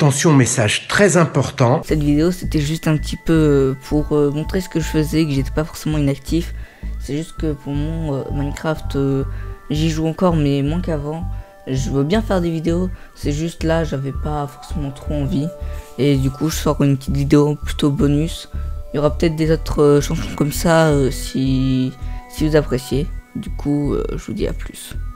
Attention, message très important. Cette vidéo, c'était juste un petit peu euh, pour euh, montrer ce que je faisais, que j'étais pas forcément inactif. C'est juste que pour mon euh, Minecraft, j'y joue encore, mais moins qu'avant. Je veux bien faire des vidéos, c'est juste là, j'avais pas forcément trop envie. Et du coup, je sors une petite vidéo plutôt bonus. Il y aura peut-être des autres chansons comme ça si, si vous appréciez. Du coup, je vous dis à plus.